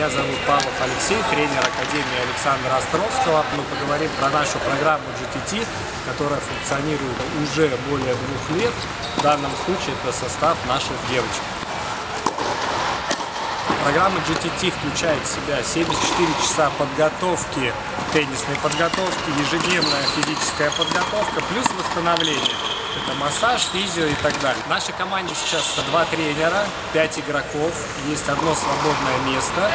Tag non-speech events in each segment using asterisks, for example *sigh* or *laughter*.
Меня зовут Павлов Алексей, тренер Академии Александра Островского. Мы поговорим про нашу программу GTT, которая функционирует уже более двух лет. В данном случае это состав наших девочек. Программа GTT включает в себя 74 часа подготовки, теннисной подготовки, ежедневная физическая подготовка, плюс восстановление. Это массаж, физио и так далее. В нашей команде сейчас два тренера, пять игроков, есть одно свободное место.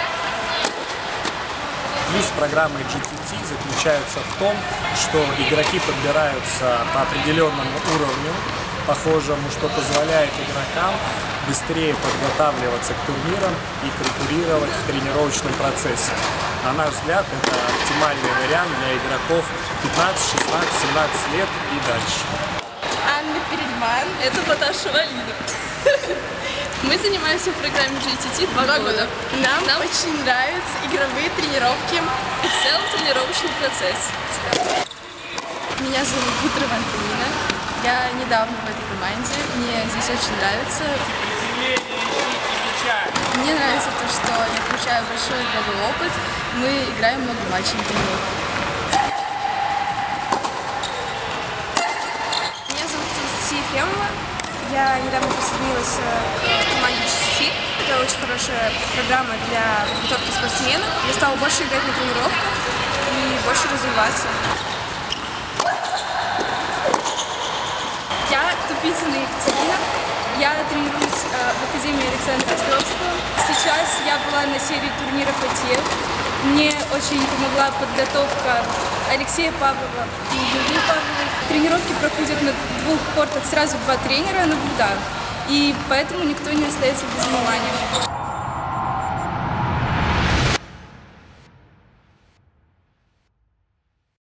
Плюс программы GTT заключается в том, что игроки подбираются по определенному уровню, похожему, что позволяет игрокам быстрее подготавливаться к турнирам и конкурировать в тренировочном процессе. На наш взгляд, это оптимальный вариант для игроков 15, 16, 17 лет и дальше. Перельман, это Баташева Алина. *laughs* Мы занимаемся в программе GTT два, два года. Нам, Нам очень нравятся игровые тренировки и в целом тренировочный процесс. Меня зовут Бутрова Антонина. Я недавно в этой команде. Мне здесь очень нравится. Мне нравится то, что я получаю большой игровой опыт. Мы играем много матчей на тренировках. Меня зовут Ефремова. Я недавно присоединилась к команде GCC. Это очень хорошая программа для подготовки спортсменов. Я стала больше играть на тренировках и больше развиваться. Я Тупицына Екатерина. Я тренируюсь э, в Академии Александра Островского. Сейчас я была на серии турниров АТФ. Мне очень помогла подготовка Алексея Павлова и Юлии Павловой. Тренировки проходят на двух кортах, сразу два тренера наблюдают. И поэтому никто не остается без внимания.